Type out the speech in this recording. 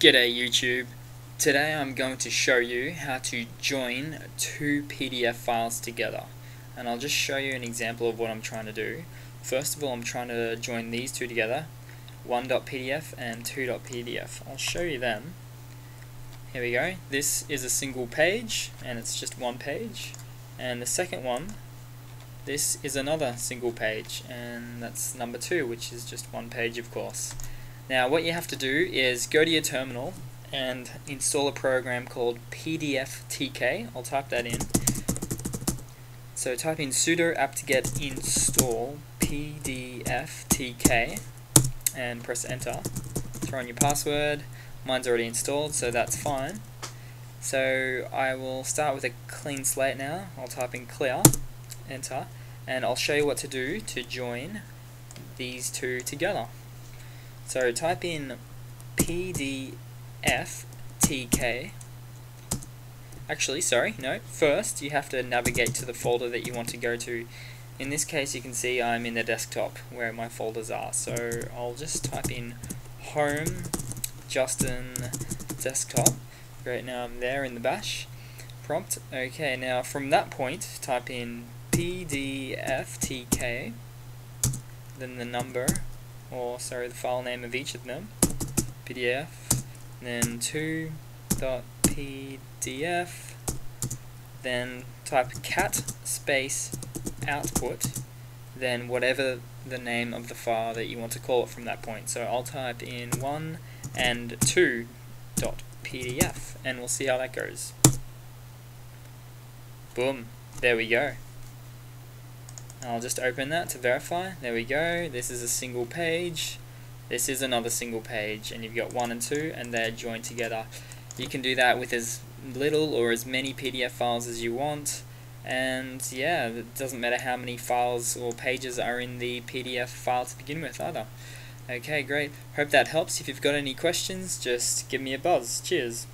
G'day YouTube. Today I'm going to show you how to join two PDF files together. And I'll just show you an example of what I'm trying to do. First of all, I'm trying to join these two together, 1.pdf and 2.pdf. I'll show you them. Here we go. This is a single page, and it's just one page. And the second one, this is another single page, and that's number two, which is just one page, of course. Now what you have to do is go to your terminal and install a program called PDFTK. I'll type that in. So type in sudo apt-get install PDFTK and press enter. Throw in your password. Mine's already installed so that's fine. So I will start with a clean slate now. I'll type in clear, enter, and I'll show you what to do to join these two together. So type in pdftk. Actually, sorry, no. First, you have to navigate to the folder that you want to go to. In this case, you can see I'm in the desktop where my folders are. So I'll just type in home Justin desktop. Great, now I'm there in the bash prompt. Okay, now from that point, type in pdftk, then the number or sorry, the file name of each of them, PDF, then 2.pdf, then type cat space output, then whatever the name of the file that you want to call it from that point. So I'll type in 1 and 2.pdf, and we'll see how that goes. Boom, there we go. I'll just open that to verify. There we go. This is a single page. This is another single page and you've got one and two and they're joined together. You can do that with as little or as many PDF files as you want and yeah, it doesn't matter how many files or pages are in the PDF file to begin with either. Okay, great. Hope that helps. If you've got any questions, just give me a buzz. Cheers.